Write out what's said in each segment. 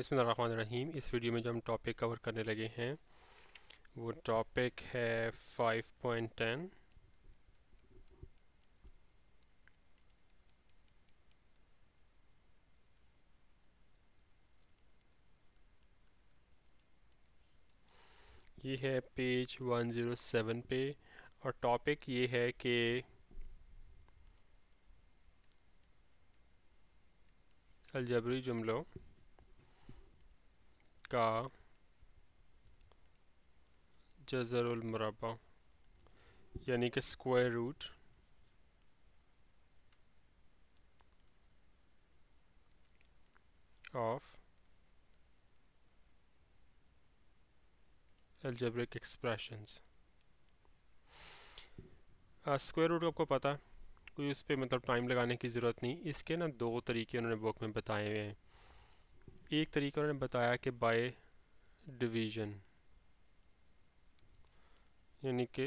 रहीम इस वीडियो में जो हम टॉपिक कवर करने लगे हैं, वो टॉपिक है 5.10 ये है पेज 107 पे, और टॉपिक ये है कि अलजबरी जुमलों का जज़रुलमरबा यानी कि square root of algebraic expressions. Square root आपको पता है, कोई उस पर मतलब टाइम लगाने की ज़रूरत नहीं, इसके ना दो तरीके उन्होंने बुक में बताए हुए हैं। एक तरीका उन्होंने बताया कि बाय डिवीज़न यानी कि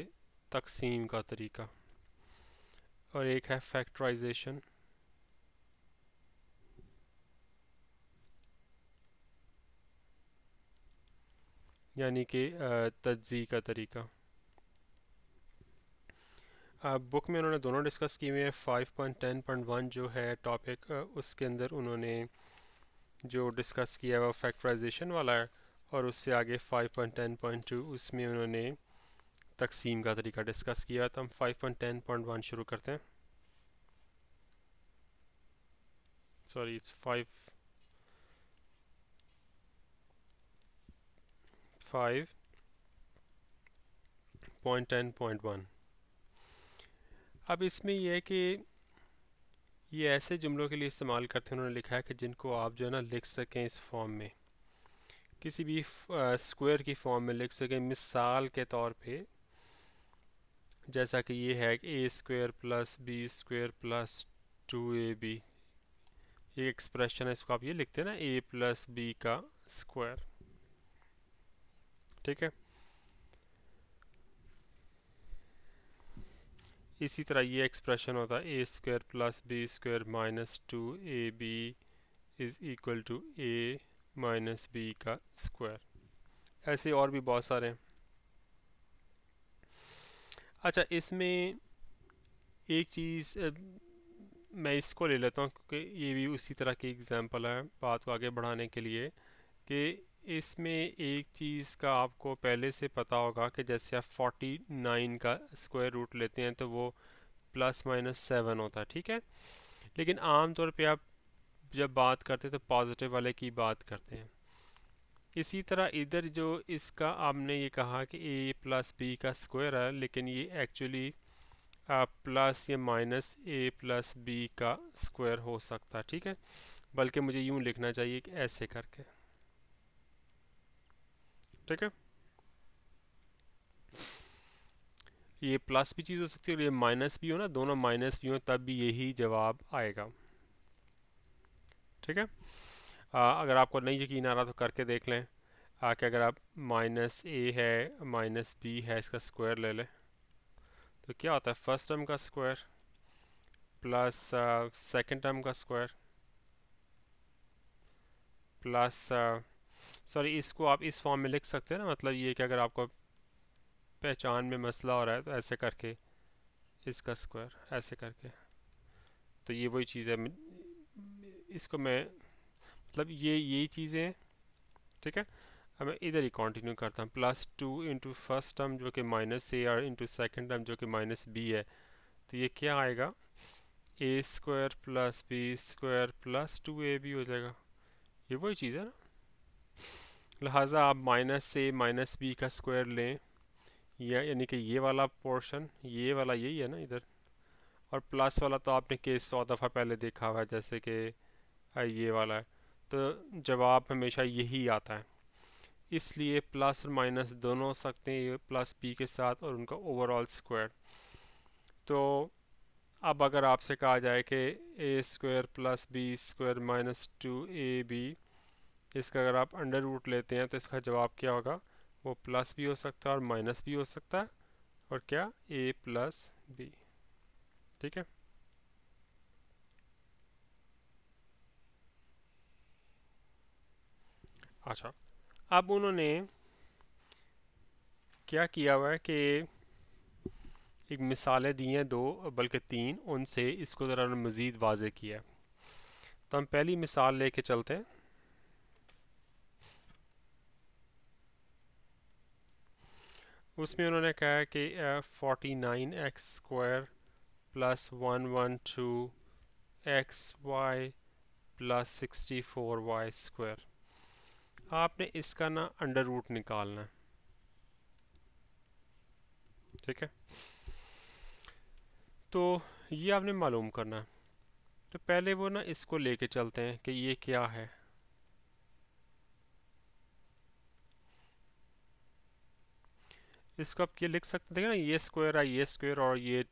तकसीम का तरीका। और एक है फैक्टराइजेशन यानी कि तजी का तरीका। बुक में उन्होंने दोनों डिस्कस किए हुए हैं। Five point ten point one जो है टॉपिक उसके अंदर उन्होंने जो डिस्कस किया है वो फैक्टराइजेशन वाला है, और उससे आगे five point ten point two उसमें उन्होंने तकसीम का तरीका डिस्कस किया। तो हम five point ten point one शुरू करते हैं। Sorry it's five five point ten point one अब इसमें यह है कि ये ऐसे जुमलों के लिए इस्तेमाल करते हैं, उन्होंने लिखा है कि जिनको आप जो है ना लिख सकें इस फॉर्म में। किसी भी स्क्वायर की फॉर्म में लिख सकें। मिसाल के तौर पे, जैसा कि ये है A square plus B square plus two A B ये एक्सप्रेशन है, इसको आप ये लिखते हैं ना ए प्लस बी का स्क्वायर ठीक है? इसी तरह ये एक्सप्रेशन होता है A square plus B square minus two A B is equal to A minus B का स्क्वायर ऐसे और भी बहुत सारे हैं। अच्छा इसमें एक चीज़ मैं इसको ले लेता हूँ, क्योंकि ये भी उसी तरह की एग्ज़ाम्पल है, बात को आगे बढ़ाने के लिए, कि इसमें एक चीज़ का आपको पहले से पता होगा कि जैसे आप 49 का स्क्वायर रूट लेते हैं तो वो प्लस माइनस सेवन होता है, ठीक है? लेकिन आम तौर पे आप जब बात करते हैं तो पॉजिटिव वाले की बात करते हैं। इसी तरह इधर जो इसका आपने ये कहा कि ए प्लस बी का स्क्वायर है, लेकिन ये एक्चुअली प्लस या माइनस ए प्लस बी का स्क्वायर हो सकता है, ठीक है? बल्कि मुझे यूँ लिखना चाहिए कि ऐसे करके। ठीक है? ये प्लस भी चीज़ हो सकती है और ये माइनस भी हो ना दोनों माइनस भी हो तब भी यही जवाब आएगा। ठीक है? आ, अगर आपको नहीं यकीन आ रहा तो करके देख लें। आके अगर आप माइनस ए है माइनस बी है इसका स्क्वायर ले लें। तो क्या होता है? फ़र्स्ट टर्म का स्क्वायर प्लस सेकंड टर्म का स्क्वायर प्लस सॉरी इसको आप इस फॉर्म में लिख सकते हैं ना? मतलब ये कि अगर आपको पहचान में मसला हो रहा है तो ऐसे करके, इसका स्क्वायर ऐसे करके। तो ये वही चीज़ है। इसको मैं मतलब ये यही चीज़ें, ठीक है? अब मैं इधर ही कंटिन्यू करता हूँ। Plus two into first term जो कि माइनस ए और इंटू सेकेंड टर्म जो कि माइनस बी है। तो ये क्या आएगा? A square plus b square plus two a b हो जाएगा। ये वही चीज़ है ना? लिहाजा आप माइनस से माइनस बी का स्क्वायर लें। या यानी कि ये वाला पोर्शन, ये वाला यही है ना इधर। और प्लस वाला तो आपने केस सौ दफ़ा पहले देखा हुआ है, जैसे कि ये वाला है। तो जवाब हमेशा यही आता है। इसलिए प्लस और माइनस दोनों हो सकते हैं, ये प्लस बी के साथ और उनका ओवरऑल स्क्वायर। तो अब अगर आपसे कहा जाए कि a square plus b square minus two a b इसका अगर आप अंडर रूट लेते हैं तो इसका जवाब क्या होगा? वो प्लस भी हो सकता है और माइनस भी हो सकता है। और क्या? ए प्लस बी ठीक है? अच्छा। अब उन्होंने क्या किया हुआ है कि एक मिसालें दी हैं दो, बल्कि तीन, उनसे इसको ज़रा मज़ीद वाजे किया है। तो हम पहली मिसाल लेके चलते हैं। उसमें उन्होंने कहा कि forty nine x square plus one one two x y plus sixty four y square आपने इसका ना अंडर रूट निकालना है। ठीक है? तो ये आपने मालूम करना है। तो पहले वो ना इसको लेके चलते हैं कि ये क्या है। इसको आप ये लिख सकते हैं ना, ये स्क्वायर है ये स्क्वायर और ये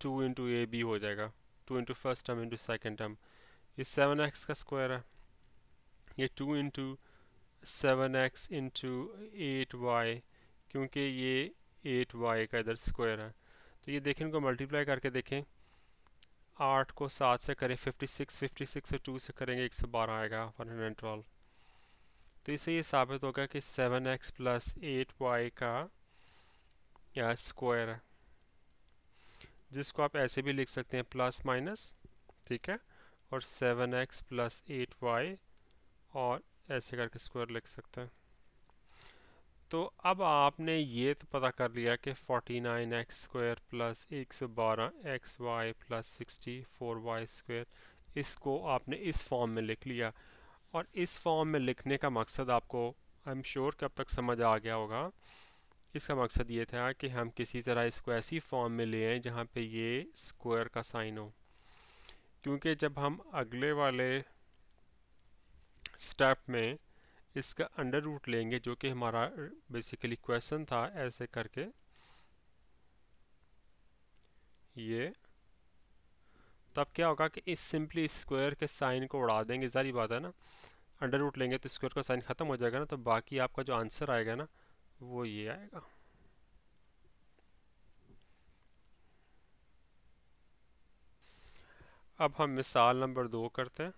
टू इंटू ए बी हो जाएगा। Two into first term into second term ये सेवन एक्स का स्क्वायर है। ये two into seven x into eight y क्योंकि ये एट वाई का इधर स्क्वायर है। तो ये देखें, इनको मल्टीप्लाई करके देखें। आठ को सात से करें फिफ्टी सिक्स फिफ्टी सिक्स से टू से करेंगे, एक सौ बारह आएगा वन हंड्रेड एंड ट्वेल्व तो इससे ये साबित होगा कि seven x plus eight y का या स्क्वायर है। जिसको आप ऐसे भी लिख सकते हैं, प्लस माइनस, ठीक है? और seven x plus eight y और ऐसे करके स्क्वायर लिख सकते हैं। तो अब आपने ये तो पता कर लिया कि forty nine x square plus एक सौ बारह, x y plus sixty, four y square, इसको आपने इस फॉर्म में लिख लिया। और इस फॉर्म में लिखने का मकसद आपको आई एम श्योर कि अब तक समझ आ गया होगा इसका मकसद ये था कि हम किसी तरह इसको ऐसी फॉर्म में ले आए जहाँ पे ये स्क्वायर का साइन हो। क्योंकि जब हम अगले वाले स्टेप में इसका अंडर रूट लेंगे, जो कि हमारा बेसिकली क्वेश्चन था, ऐसे करके ये, तब क्या होगा कि इस सिंपली स्क्वायर के साइन को उड़ा देंगे। सारी बात है ना अंडर रूट लेंगे तो स्क्वायर का साइन ख़त्म हो जाएगा ना तो बाकी आपका जो आंसर आएगा ना वो ये आएगा। अब हम मिसाल नंबर दो करते हैं।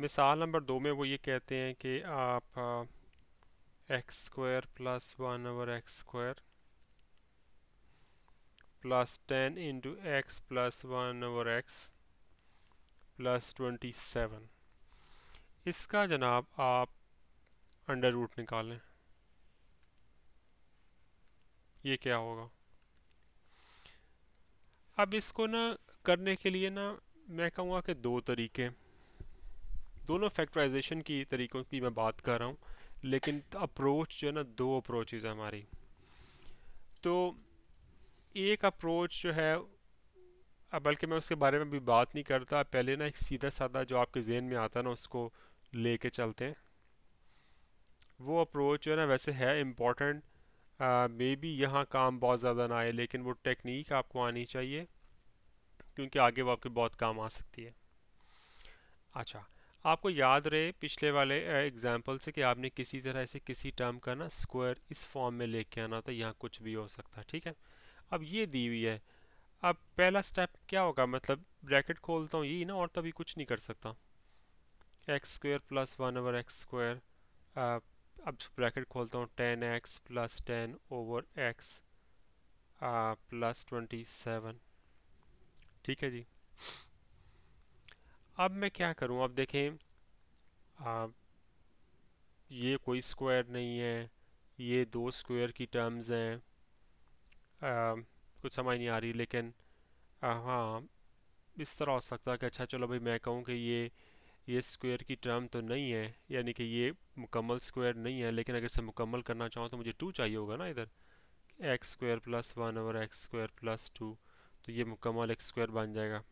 मिसाल नंबर दो में वो ये कहते हैं कि आप x square plus one over x square plus ten into x plus one over x plus twenty seven इसका जनाब आप अंडर रूट निकालें। ये क्या होगा? अब इसको ना करने के लिए ना मैं कहूँगा कि दो तरीके दोनों फैक्टराइजेशन की तरीक़ों की मैं बात कर रहा हूँ, लेकिन अप्रोच जो है ना, दो अप्रोचेज़ है हमारी। तो एक अप्रोच जो है, अब बल्कि मैं उसके बारे में भी बात नहीं करता, पहले ना एक सीधा साधा जो आपके जहन में आता है ना, उसको लेके चलते हैं। वो अप्रोच जो है ना वैसे है इंपॉर्टेंट मे बी यहाँ काम बहुत ज़्यादा ना आए, लेकिन वो टेक्निक आपको आनी चाहिए, क्योंकि आगे वो आपके बहुत काम आ सकती है। अच्छा आपको याद रहे पिछले वाले एग्ज़ाम्पल से कि आपने किसी तरह से किसी टर्म का ना स्क्वायर इस फॉर्म में लेके आना था यहाँ कुछ भी हो सकता है, ठीक है? अब ये दी हुई है। अब पहला स्टेप क्या होगा? मतलब ब्रैकेट खोलता हूँ, यही ना, और तभी कुछ नहीं कर सकता। X square plus one over x square अब ब्रैकेट खोलता हूँ ten x plus ten over x plus twenty seven. ठीक है जी? अब मैं क्या करूँ? अब देखें आ, ये कोई स्क्वायर नहीं है ये दो स्क्वायर की टर्म्स हैं। कुछ समझ नहीं आ रही लेकिन हाँ इस तरह हो सकता है कि अच्छा चलो भाई मैं कहूँ कि ये ये स्क्वायर की टर्म तो नहीं है, यानी कि ये मुकम्मल स्क्वायर नहीं है, लेकिन अगर इसे मुकम्मल करना चाहूँ तो मुझे टू चाहिए होगा ना इधर। एक्स स्क्वायर प्लस वन और एक्स स्क्वायर प्लस टू तो ये मुकम्मल एक्स स्क्वायर बन जाएगा।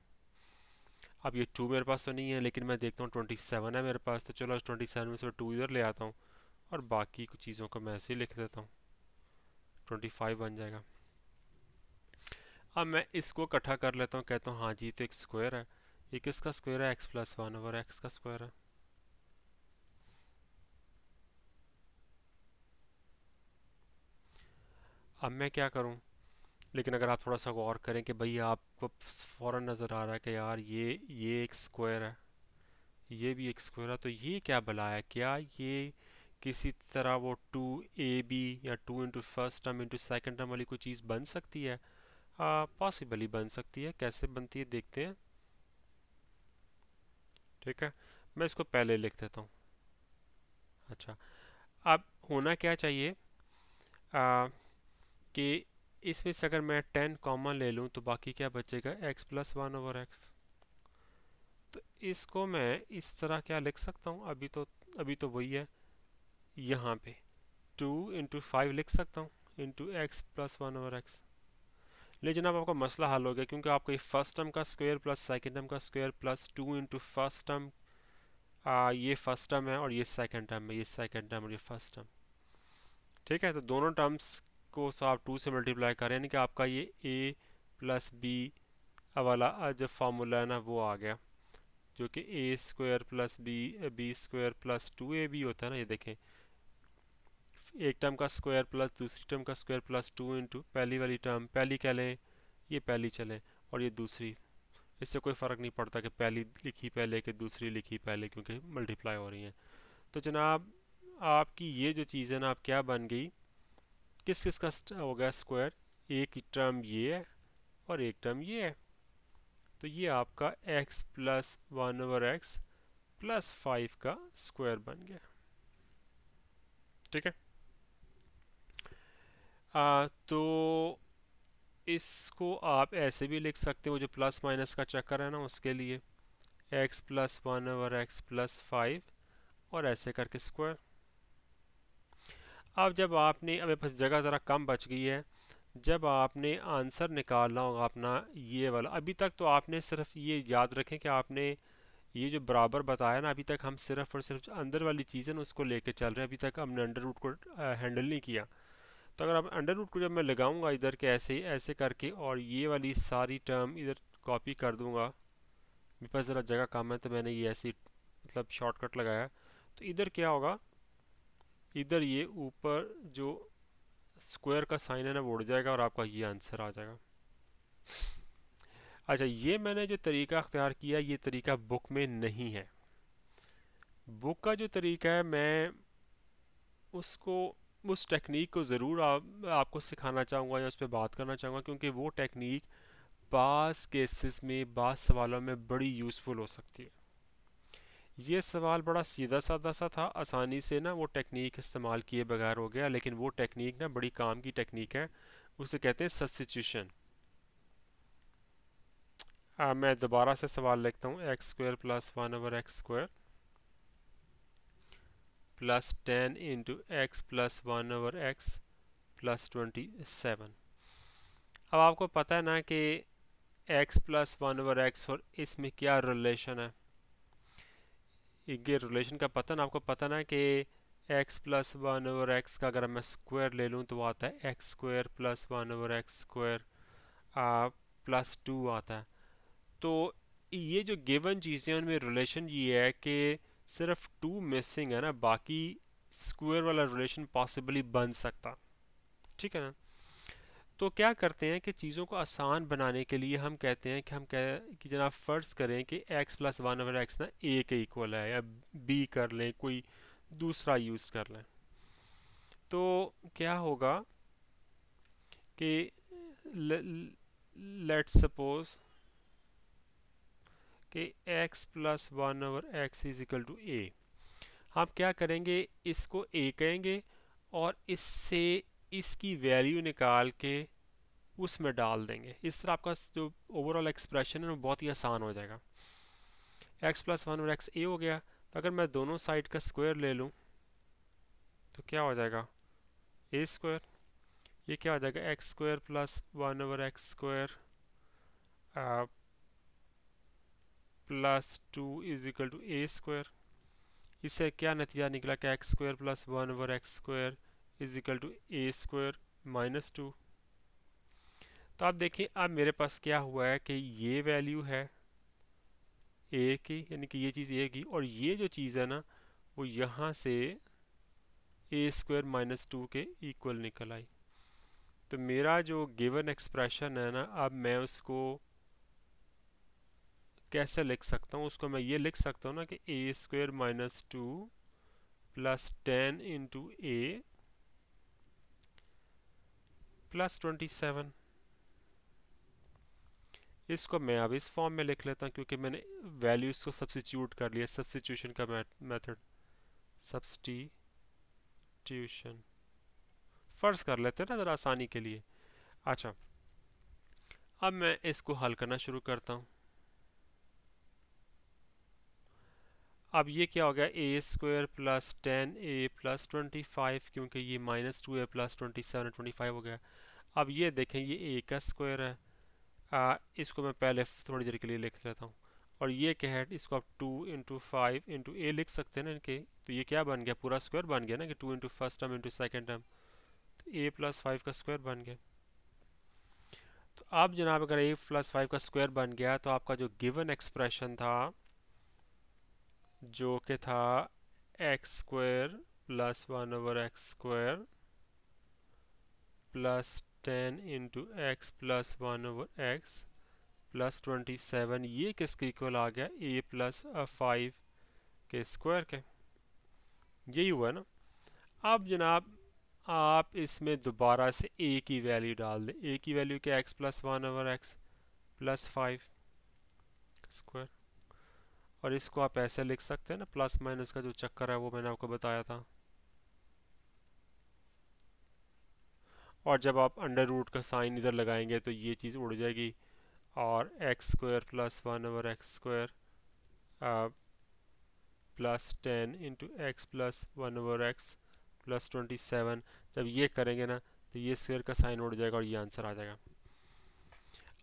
अब ये टू मेरे पास तो नहीं है, लेकिन मैं देखता हूँ ट्वेंटी सेवन है मेरे पास तो चलो ट्वेंटी सेवन में से टू इधर ले आता हूँ, और बाकी कुछ चीज़ों को मैं ऐसे ही लिख देता हूँ। ट्वेंटी फाइव बन जाएगा। अब मैं इसको इकट्ठा कर लेता हूँ, कहता हूँ हाँ जी तो एक स्क्वायर है। ये किसका स्क्वायर है x plus one over x का स्क्वायर है। अब मैं क्या करूँ? लेकिन अगर आप थोड़ा सा गौर करें कि भाई आपको फ़ौर नज़र आ रहा है कि यार ये ये एक स्क्वायर है। ये भी एक स्क्वायर है तो ये क्या भला है? क्या ये किसी तरह वो टू ए बी या two into first term into second term वाली कोई चीज़ बन सकती है? पॉसिबली बन सकती है। कैसे बनती है, देखते हैं। ठीक है? मैं इसको पहले लिख देता हूँ। अच्छा अब होना क्या चाहिए? आ, कि इसमें से अगर मैं टेन कॉमन ले लूँ तो बाकी क्या बचेगा? X plus one over x. तो इसको मैं इस तरह क्या लिख सकता हूँ? अभी तो अभी तो वही है। यहाँ पे। टू इंटू फाइव लिख सकता हूँ। Into x plus one over x. ले जनाब आपका मसला हल हो गया क्योंकि आपका ये फ़र्स्ट टर्म का स्क्वायर प्लस सेकेंड टर्म का square plus two into first term ये फ़र्स्ट टर्म है और ये सेकेंड टर्म है, ये सेकेंड टर्म और ये फ़र्स्ट टर्म ठीक है तो दोनों टर्म्स को आप टू से मल्टीप्लाई करें, यानी कि आपका ये ए प्लस बी वाला जो फार्मूला है ना, वो आ गया। जो कि a square plus b b square plus two a b होता है ना, ये देखें। एक टर्म का स्क्वायर प्लस दूसरी टर्म का स्क्वायर प्लस टू इंटू पहली वाली टर्म पहली कह लें, ये पहली चलें और ये दूसरी। इससे कोई फ़र्क नहीं पड़ता कि पहली लिखी पहले कि दूसरी लिखी पहले क्योंकि मल्टीप्लाई हो रही हैं। तो जनाब, आपकी ये जो चीज़ है ना, आप क्या बन गई? किस किस का हो गया स्क्वायर एक टर्म ये है और एक टर्म ये है। तो ये आपका x plus one over x plus five का स्क्वायर बन गया। ठीक है? आ, तो इसको आप ऐसे भी लिख सकते हो जो प्लस माइनस का चक्कर है ना उसके लिए x प्लस वन और एक्स प्लस फाइव और ऐसे करके स्क्वायर अब जब आपने अब बस जगह ज़रा कम बच गई है। जब आपने आंसर निकालना होगा अपना ये वाला अभी तक तो आपने सिर्फ़ ये याद रखें कि आपने ये जो बराबर बताया ना अभी तक हम सिर्फ़ और सिर्फ़ अंदर वाली चीज़ें ना उसको लेके चल रहे हैं। अभी तक हमने अंडर रूट को हैंडल नहीं किया। तो अगर आप अंडर रूट को जब मैं लगाऊँगा इधर के ऐसे ही, ऐसे करके, और ये वाली सारी टर्म इधर कॉपी कर दूँगा, मेरे पास ज़रा जगह कम है तो मैंने ये ऐसी मतलब शॉर्टकट लगाया। तो इधर क्या होगा? इधर ये ऊपर जो स्क्वायर का साइन है ना, वो उड़ जाएगा और आपका ये आंसर आ जाएगा। अच्छा ये मैंने जो तरीका अख्तियार किया, ये तरीका बुक में नहीं है। बुक का जो तरीका है, मैं उसको उस टेक्निक को ज़रूर आप, आपको सिखाना चाहूँगा या उस पर बात करना चाहूँगा क्योंकि वो टेक्निक बास केसेस में बास सवालों में बड़ी यूज़फुल हो सकती है। ये सवाल बड़ा सीधा साधा सा था आसानी से ना वो टेक्निक इस्तेमाल किए बगैर हो गया लेकिन वो टेक्निक ना बड़ी काम की टेक्निक है उसे कहते हैं सब्सिट्यूशन मैं दोबारा से सवाल लिखता हूँ x square plus one over x square plus ten into x plus one over x plus twenty seven अब आपको पता है ना कि x plus one over x और इसमें क्या रिलेशन है? ये रिलेशन का पता ना, आपको पता ना कि x plus one over x का अगर मैं स्क्वायर ले लूँ तो आता है x square plus one over x square plus two आता है। तो ये जो गिवन चीज़ें उनमें रिलेशन ये है कि सिर्फ़ टू मिसिंग है ना, बाकी स्क्वायर वाला रिलेशन पॉसिबली बन सकता। ठीक है ना? तो क्या करते हैं कि चीज़ों को आसान बनाने के लिए हम कहते हैं कि हम कह, कि जनाब फ़र्ज़ करें कि x plus one over x ना a के इक्वल है, या b कर लें, कोई दूसरा यूज़ कर लें। तो क्या होगा कि लेट सपोज़ कि x plus one over x is equal to a हम क्या करेंगे? इसको a कहेंगे और इससे इसकी वैल्यू निकाल के उसमें डाल देंगे। इस तरह आपका जो ओवरऑल एक्सप्रेशन है वो बहुत ही आसान हो जाएगा। x प्लस वन और एक्स ए हो गया। तो अगर मैं दोनों साइड का स्क्वायर ले लूँ तो क्या हो जाएगा? ए स्क्वायर ये क्या हो जाएगा? X square plus one over x square plus two is equal to a square इससे क्या नतीजा निकला? कि x square plus one over x square is equal to a square minus two तो आप देखिए, अब मेरे पास क्या हुआ है कि ये वैल्यू है ए की, यानी कि ये चीज़ ए की, और ये जो चीज़ है ना, वो यहाँ से ए स्क्वायर माइनस टू के इक्वल निकल आई। तो मेरा जो गिवन एक्सप्रेशन है ना, अब मैं उसको कैसे लिख सकता हूँ? उसको मैं ये लिख सकता हूँ ना कि a square minus two plus ten into a plus twenty seven इसको मैं अब इस फॉर्म में लिख लेता हूँ क्योंकि मैंने वैल्यूज़ को सब्सिट्यूट कर लिया सब्सिट्यूशन का मेथड सब्सटीट्यूशन फ़र्ज़ कर लेते हैं ना ज़रा आसानी के लिए। अच्छा। अब मैं इसको हल करना शुरू करता हूँ। अब ये क्या हो गया? A square plus ten a plus twenty five क्योंकि ये minus two a plus twenty seven twenty five हो गया। अब ये देखें ये ए का स्क्वायर है। आ, इसको मैं पहले थोड़ी देर के लिए लिख लेता हूँ। और ये क्या है? इसको आप two into five into a लिख सकते हैं ना इनके। तो ये क्या बन गया? पूरा स्क्वायर बन गया ना कि two into first term into second term तो ए प्लस फाइव का स्क्वायर बन गया। तो अब जनाब अगर ए प्लस फाइव का स्क्वायर बन गया तो आपका जो गिवन एक्सप्रेशन था जो कि था x square plus one over x square plus ten into x plus one over x plus twenty seven ये किसके इक्वल आ गया? ए प्लस फाइव के स्क्वायर के। यही हुआ ना। अब जनाब, आप इसमें दोबारा से ए की वैल्यू डाल दें। ए की वैल्यू क्या? X plus one over x plus five square और इसको आप ऐसे लिख सकते हैं ना, प्लस माइनस का जो चक्कर है वो मैंने आपको बताया था। और जब आप अंडर रूट का साइन इधर लगाएँगे तो ये चीज़ उड़ जाएगी और x square plus one over x square plus ten into x plus one over x plus twenty seven जब ये करेंगे ना तो ये स्क्वायर का साइन उड़ जाएगा और ये आंसर आ जाएगा।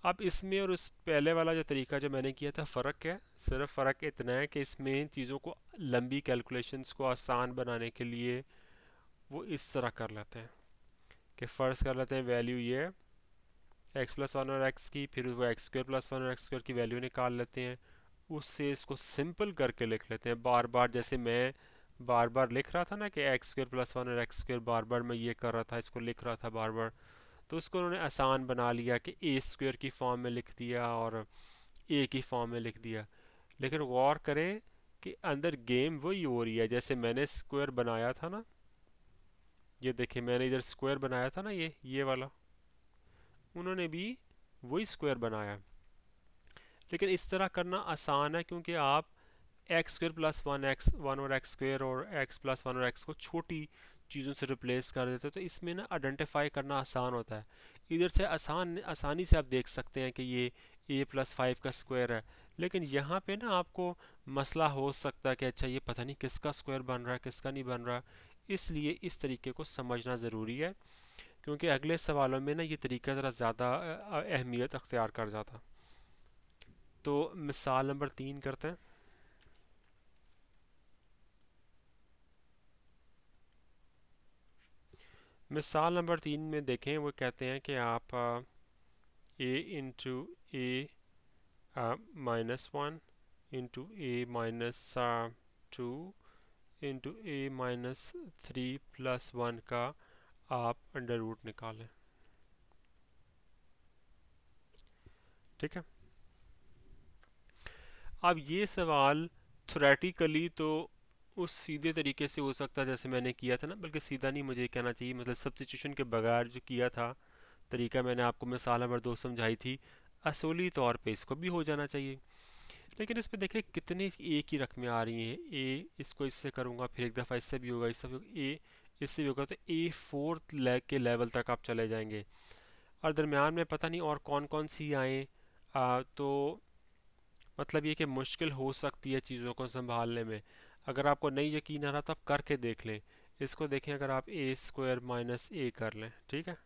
अब इसमें और उस पहले वाला जो तरीका जो मैंने किया था, फ़र्क है? सिर्फ़ फ़र्क इतना है कि इसमें चीज़ों को लंबी कैलकुलेशंस को आसान बनाने के लिए वो इस तरह कर लेते हैं कि फ़र्ज़ कर लेते हैं वैल्यू ये एक्स प्लस वन और एक्स की, फिर वो एक्स स्क्र प्लस वन और एक्स स्क्र की वैल्यू निकाल लेते हैं। उससे इसको सिंपल करके लिख लेते हैं। बार बार जैसे मैं बार बार लिख रहा था ना कि एक्स स्क्र प्लस वन और एक्स स्क्र बार बार मैं ये कर रहा था, इसको लिख रहा था बार बार तो उसको उन्होंने आसान बना लिया कि ए स्क्र की फॉर्म में लिख दिया और ए की फॉर्म में लिख दिया। लेकिन गौर करें कि अंदर गेम वही हो रही है। जैसे मैंने स्क्वायर बनाया था ना, ये देखिए, मैंने इधर स्क्वायर बनाया था ना ये ये वाला, उन्होंने भी वही स्क्वायर बनाया। लेकिन इस तरह करना आसान है क्योंकि आप x square plus one x one और एक्स स्क्र और एक्स प्लस वन और एक्स को छोटी चीज़ों से रिप्लेस कर देते हैं तो इसमें ना आइडेंटिफाई करना आसान होता है। इधर से आसान, आसानी से आप देख सकते हैं कि ये ए प्लस फाइव का स्क्वायर है। लेकिन यहाँ पे ना आपको मसला हो सकता है कि अच्छा ये पता नहीं किसका स्क्वायर बन रहा है, किसका नहीं बन रहा। इसलिए इस तरीके को समझना ज़रूरी है, क्योंकि अगले सवालों में ना ये तरीका ज़रा ज़्यादा अहमियत अख्तियार कर जाता। तो मिसाल नंबर तीन करते हैं। मिसाल नंबर तीन में देखें, वो कहते हैं कि आप a into a minus one into a minus two into a minus three plus one का आप अंडर रूट निकालें। ठीक है? अब ये सवाल थोरेटिकली तो उस सीधे तरीके से हो सकता जैसे मैंने किया था ना, बल्कि सीधा नहीं मुझे कहना चाहिए। मतलब सब्सिट्यूशन के बगैर जो किया था, तरीका मैंने आपको मिसाल नंबर दो समझाई थी, असूली तौर पे इसको भी हो जाना चाहिए। लेकिन इस पर देखें कितनी ए की रकमें आ रही हैं। ए, इसको इससे करूँगा, फिर एक दफ़ा इससे भी होगा इससे भी ए, इससे भी होगा तो ए फोर्थ लेग के लेवल तक आप चले जाएँगे। और दरमियान में पता नहीं और कौन कौन सी आएँ। तो मतलब ये कि मुश्किल हो सकती है चीज़ों को संभालने में। अगर आपको नहीं यकीन आ रहा तो आप करके देख लें। इसको देखें, अगर आप ए स्क्वायर माइनस ए कर लें, ठीक है?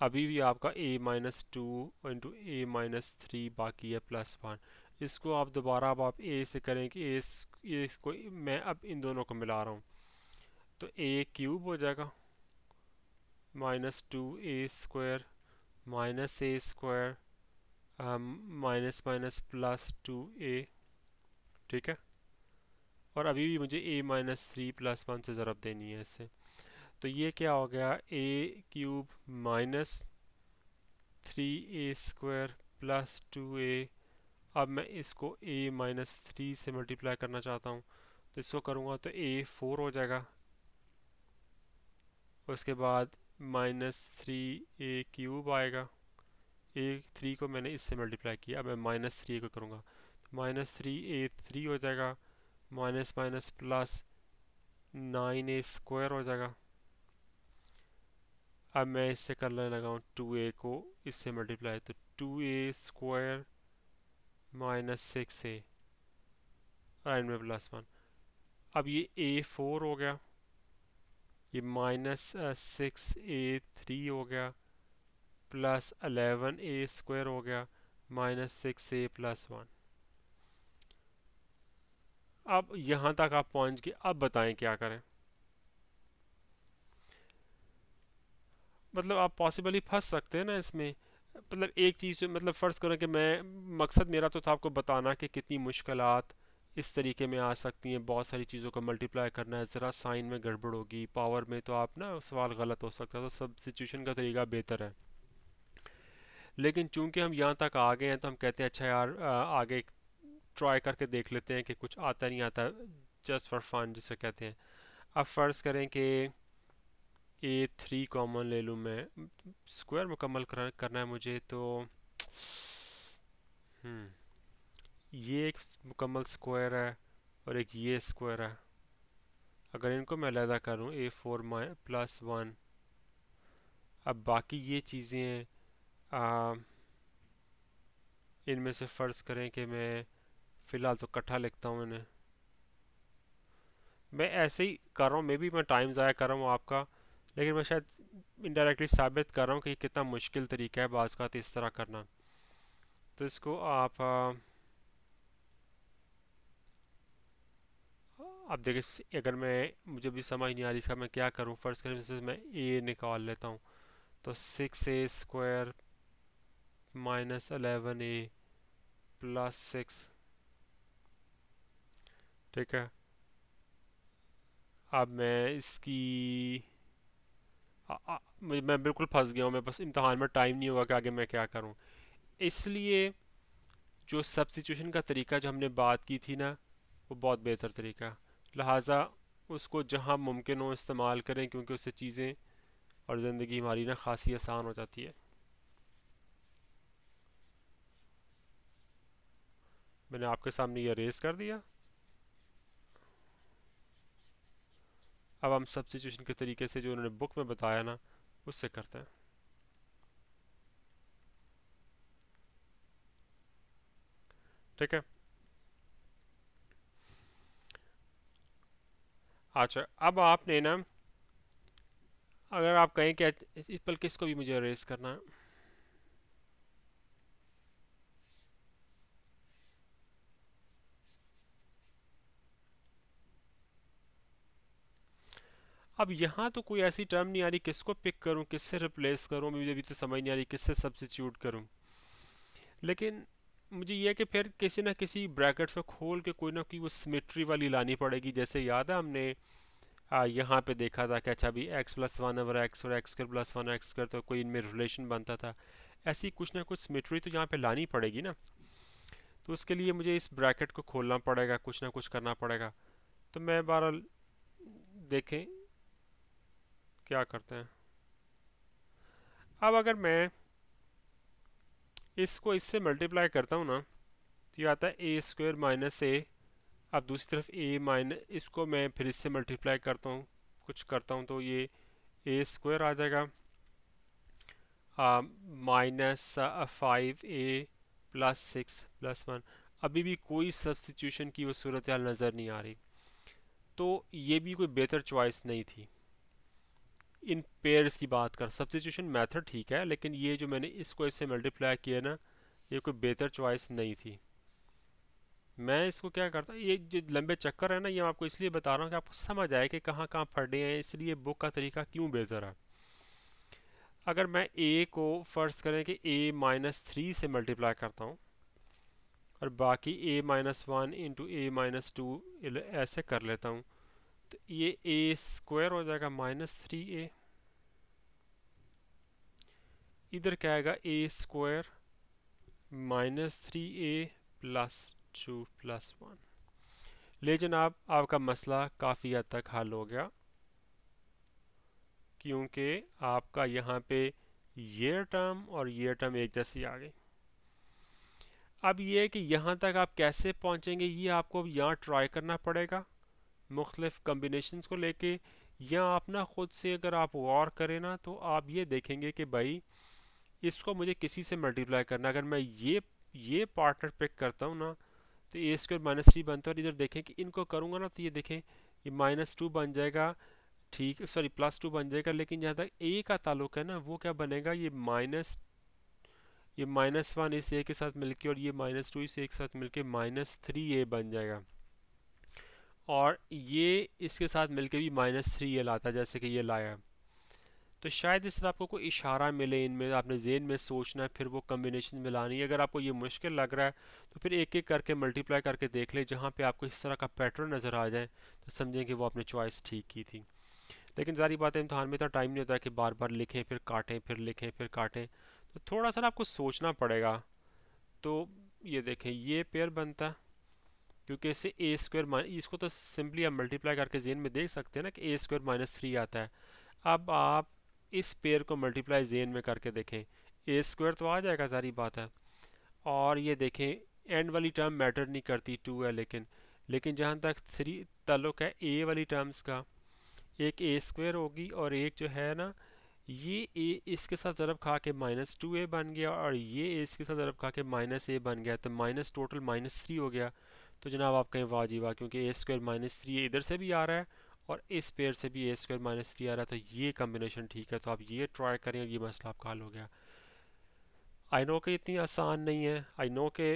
अभी भी आपका a minus two into a minus three बाकी है प्लस वन इसको आप दोबारा अब आप ए से करें कि ए इसको मैं अब इन दोनों को मिला रहा हूँ। तो ए क्यूब हो जाएगा। Minus two a square minus a square minus minus plus two a ठीक है? और अभी भी मुझे a minus three plus one से ज़रब देनी है इससे। तो ये क्या हो गया? A cube minus three a square plus two a अब मैं इसको a माइनस थ्री से मल्टीप्लाई करना चाहता हूँ। तो इसको करूँगा तो a फोर हो जाएगा। उसके बाद माइनस थ्री ए क्यूब आएगा। ए थ्री को मैंने इससे मल्टीप्लाई किया। अब मैं माइनस थ्री को करूँगा। माइनस थ्री ए थ्री हो जाएगा। Minus minus plus nine a square हो जाएगा। अब मैं इससे कर लेने लगा हूँ टू ए को, इससे मल्टीप्लाई तो two a square minus six a and में प्लस वन। अब ये ए फोर हो गया, ये माइनस सिक्स ए थ्री हो गया, प्लस अलेवन ए स्क्वायर हो गया, minus six a plus one. अब यहाँ तक आप पहुँच गए। अब बताएँ क्या करें। मतलब आप पॉसिबली फंस सकते हैं ना इसमें। मतलब एक चीज़ मतलब फ़र्ज़ करें कि मैं, मकसद मेरा तो था आपको बताना कि कितनी मुश्किलात इस तरीके में आ सकती हैं। बहुत सारी चीज़ों को मल्टीप्लाई करना है। ज़रा साइन में गड़बड़ होगी। पावर में तो आप ना सवाल गलत हो सकता है। तो सब सिचुएशन का तरीका बेहतर है। लेकिन चूँकि हम यहाँ तक आ गए हैं तो हम कहते हैं अच्छा यार आगे ट्राई करके देख लेते हैं कि कुछ आता नहीं आता जस्ट फॉर फन जिसे कहते हैं। अब फ़र्ज़ करें कि ए थ्री कॉमन ले लूँ मैं। स्क्वायर मुकम्मल कर, करना है मुझे तो हम्म ये एक मुकम्मल स्क्वायर है और एक ये स्क्वायर है। अगर इनको मैं अलहदा करूँ a four minus plus one अब बाकी ये चीज़ें इनमें से फ़र्ज़ करें कि मैं फ़िलहाल तो इकट्ठा लिखता हूँ इन्हें मैं ऐसे ही कर रहा हूँ मे भी मैं टाइम ज़ाया कर रहा हूँ आपका, लेकिन मैं शायद इनडायरेक्टली साबित कर रहा हूँ कि कितना मुश्किल तरीका है बाज़ का इस तरह करना। तो इसको आप अब देखिए अगर मैं, मुझे भी समझ नहीं आ रही इसका मैं क्या करूँ फ़र्स्ट करें मैं ए निकाल लेता हूँ तो six a square minus eleven a plus six ठीक है। अब मैं इसकी आ, आ, मैं बिल्कुल फंस गया हूँ मैं बस इम्तहान में टाइम नहीं होगा कि आगे मैं क्या करूँ। इसलिए जो सब सिचुएशन का तरीका जो हमने बात की थी ना वो बहुत बेहतर तरीका। लिहाजा उसको जहाँ मुमकिन हो इस्तेमाल करें क्योंकि उससे चीज़ें और ज़िंदगी हमारी ना खासी आसान हो जाती है। मैंने आपके सामने ये रेस कर दिया। अब हम सब्सिट्यूशन के तरीके से जो उन्होंने बुक में बताया ना, उससे करते हैं। ठीक है? अच्छा अब आपने ना, अगर आप कहें कि इस पल किसको भी मुझे रेस करना है? अब यहाँ तो कोई ऐसी टर्म नहीं आ रही किसको पिक करूँ, किससे रिप्लेस करूँ, मुझे अभी तो समझ नहीं आ रही किससे सब्सिट्यूट करूँ। लेकिन मुझे यह कि फिर किसी ना किसी ब्रैकेट से खोल के कोई ना कोई वो सिमेट्री वाली लानी पड़ेगी। जैसे याद है हमने यहाँ पे देखा था कि अच्छा अभी x plus one over x और एक्स कर प्लस वन एक्स कर तो कोई इनमें रिलेशन बनता था। ऐसी कुछ ना कुछ सिमेट्री तो यहाँ पे लानी पड़ेगी ना। तो उसके लिए मुझे इस ब्रैकेट को खोलना पड़ेगा, कुछ ना कुछ करना पड़ेगा। तो मैं बहरहाल देखें क्या करते हैं? अब अगर मैं इसको इससे मल्टीप्लाई करता हूँ ना तो ये आता है ए स्क्वायर माइनस ए अब दूसरी तरफ़ ए माइनस इसको मैं फिर इससे मल्टीप्लाई करता हूँ, कुछ करता हूँ तो ये ए स्क्वायर आ जाएगा। Minus five a plus six plus one अभी भी कोई सब्सिट्यूशन की वो सूरत नज़र नहीं आ रही। तो ये भी कोई बेहतर चॉइस नहीं थी। इन पेयर्स की बात कर सब्सिट्यूशन मेथड ठीक है, लेकिन ये जो मैंने इसको इससे मल्टीप्लाई किया ना, ये कोई बेहतर चॉइस नहीं थी। मैं इसको क्या करता, ये जो लंबे चक्कर है ना, ये आपको इसलिए बता रहा हूँ कि आपको समझ आए कि कहाँ कहाँ फटे हैं, इसलिए बुक का तरीका क्यों बेहतर है। अगर मैं ए को फ़र्ज़ करें कि ए माइनस थ्री से मल्टीप्लाई करता हूँ, और बाकी a minus one into a minus two ऐसे कर लेता हूँ तो ये ए स्क्वायर हो जाएगा माइनस थ्री ए। इधर क्या आएगा? A square minus three a plus two plus one. ले जनाब, आपका मसला काफ़ी हद तक हल हो गया, क्योंकि आपका यहाँ पे ये टर्म और ये टर्म एक जैसी आ गई। अब ये कि यहाँ तक आप कैसे पहुँचेंगे, ये आपको अब यहाँ ट्राई करना पड़ेगा। मुख्तलिफ़ कम्बिनेशन को लेके या आप ना ख़ुद से अगर आप गौर करें ना तो आप ये देखेंगे कि भाई, इसको मुझे किसी से मल्टीप्लाई करना अगर मैं ये ये पार्टनर पिक करता हूँ ना तो ए स्क्वायर माइनस थ्री बनता है और इधर देखें कि इनको करूँगा ना तो ये देखें, ये माइनस टू बन जाएगा, ठीक सॉरी प्लस टू बन जाएगा, लेकिन जहाँ तक ए का ताल्लुक है ना, वो क्या बनेगा? ये माइनस ये माइनस वन इस ए के साथ मिलके और ये माइनस टू इस ए के साथ मिलके माइनस थ्री ए बन जाएगा। और ये इसके साथ मिलके भी माइनस थ्री ये लाता है, जैसे कि ये लाया तो शायद इस तरह आपको कोई इशारा मिले इनमें, आपने जेन में सोचना है, फिर वो कम्बिनेशन मिलानी है। अगर आपको ये मुश्किल लग रहा है तो फिर एक एक करके मल्टीप्लाई करके देख ले, जहाँ पे आपको इस तरह का पैटर्न नज़र आ जाए तो समझें कि वो आपने चॉइस ठीक की थी। लेकिन सारी बात है, इम्तहान में इतना टाइम नहीं होता कि बार बार लिखें, फिर काटें, फिर लिखें, फिर काटें। तो थोड़ा सा आपको सोचना पड़ेगा। तो ये देखें, ये पेयर बनता। है क्योंकि इससे ए स्क्वायर इसको तो सिंपली आप मल्टीप्लाई करके जेन में देख सकते हैं ना कि ए स्क्वायर माइनस थ्री आता है। अब आप इस पेयर को मल्टीप्लाई जेन में करके देखें। ए स्क्वायर तो आ जाएगा, सारी बात है। और ये देखें एंड वाली टर्म मैटर नहीं करती टू है लेकिन। लेकिन जहाँ तक थ्री ताल्लुक है ए वाली टर्म्स का, एक ए स्क्वायर होगी और एक जो है ना, ये ए इसके साथ ज़रब खा के माइनस टू ए बन गया और ये ए इसके साथ ज़रब खा के माइनस ए बन गया। तो माइनस टोटल माइनस थ्री हो गया। तो जनाब आप कहें वाजिबा क्योंकि ए स्क्वायर माइनस थ्री इधर से भी आ रहा है और इस पेयर से भी ए स्क्वायर माइनस थ्री आ रहा है तो ये कम्बिनेशन ठीक है। तो आप ये ट्राई करें और ये मसला आपका हल हो गया। आई नो कि इतनी आसान नहीं है। आई नो कि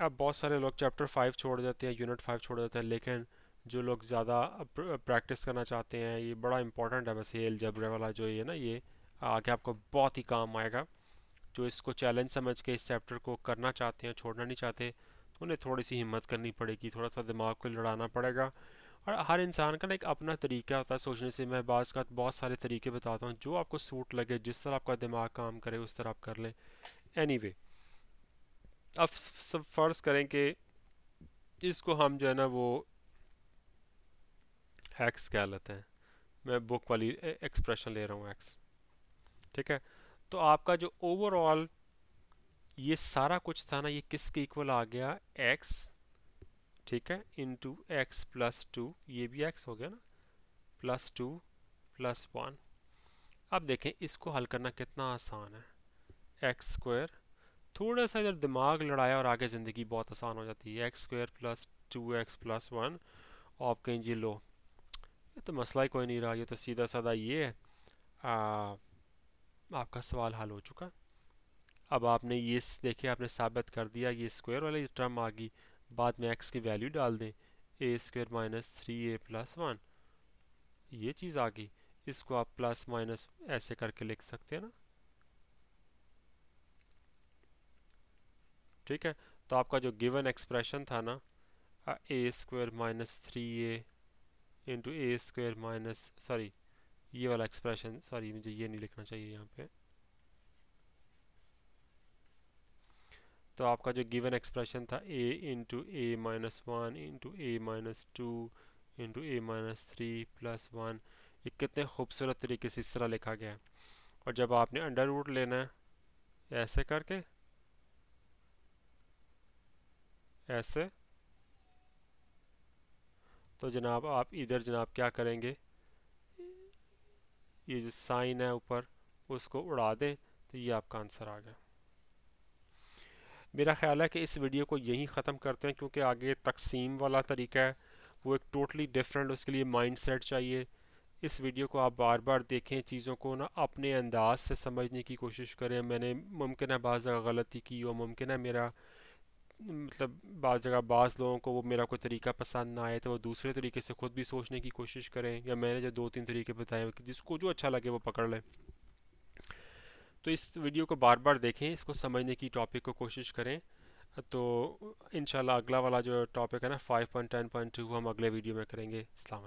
अब बहुत सारे लोग चैप्टर फाइव छोड़ देते हैं यूनिट फाइव छोड़ देते हैं, लेकिन जो लोग ज़्यादा प्रैक्टिस करना चाहते हैं, ये बड़ा इंपॉर्टेंट है वैसे एल एलजबरे वाला जो ये ना, ये आगे आपको बहुत ही काम आएगा। जो इसको चैलेंज समझ के इस चैप्टर को करना चाहते हैं, छोड़ना नहीं चाहते उन्हें थोड़ी सी हिम्मत करनी पड़ेगी थोड़ा सा दिमाग को लड़ाना पड़ेगा। और हर इंसान का ना एक अपना तरीका होता है सोचने से। मैं बाज़ का बहुत सारे तरीके बताता हूँ जो आपको सूट लगे जिस तरह आपका दिमाग काम करे उस तरह आप कर लें। एनी anyway, अब सब फ़र्ज़ करें कि इसको हम जो है ना वो एक्स कह लेते हैं। मैं बुक वाली एक्सप्रेशन ले रहा हूँ एक्स ठीक है? तो आपका जो ओवरऑल ये सारा कुछ था ना, ये किसके इक्वल आ गया? एक्स ठीक है? इंटू एक्स प्लस टू ये भी एक्स हो गया ना? प्लस टू प्लस वन अब देखें, इसको हल करना कितना आसान है। एक्स स्क्वायर थोड़ा सा इधर दिमाग लड़ाया और आगे ज़िंदगी बहुत आसान हो जाती है। X square plus two x plus one आप कहें जी लो, ये तो मसला ही कोई नहीं रहा, ये तो सीधा साधा ये है। आपका सवाल हल हो चुका। अब आपने ये देखिए आपने साबित कर दिया ये स्क्वायर वाली टर्म आ गई। बाद में एक्स की वैल्यू डाल दें। A square minus three a plus one. ये चीज़ आ गई। इसको आप प्लस माइनस ऐसे करके लिख सकते हैं ना। ठीक है? तो आपका जो गिवन एक्सप्रेशन था ना a square minus three a into a square minus, sorry, ये वाला एक्सप्रेशन, सॉरी, मुझे ये नहीं लिखना चाहिए यहाँ पे। तो आपका जो गिवन एक्सप्रेशन था a into a minus one into a minus two into a minus three plus one ये कितने खूबसूरत तरीके से इस तरह लिखा गया है। और जब आपने अंडर रूट लेना है, ऐसे करके, ऐसे तो जनाब आप इधर जनाब क्या करेंगे, ये जो साइन है ऊपर, उसको उड़ा दें तो ये आपका आंसर आ गया। मेरा ख्याल है कि इस वीडियो को यहीं ख़त्म करते हैं, क्योंकि आगे तकसीम वाला तरीका है। वो एक टोटली डिफरेंट उसके लिए माइंड सेट चाहिए। इस वीडियो को आप बार बार देखें, चीज़ों को ना अपने अंदाज से समझने की कोशिश करें। मैंने मुमकिन है बाज़ जगह गलती की और मुमकिन है मेरा मतलब बाज़ जगह बाज़ लोगों को वो मेरा कोई तरीका पसंद ना आए तो वो दूसरे तरीके से ख़ुद भी सोचने की कोशिश करें, या मैंने जो दो तीन तरीके बताए जिसको जो अच्छा लगे वो पकड़ लें। तो इस वीडियो को बार बार देखें, इसको समझने की टॉपिक को कोशिश करें। तो इन अगला वाला जो टॉपिक है ना five point ten point two हम अगले वीडियो में करेंगे। अल्लाम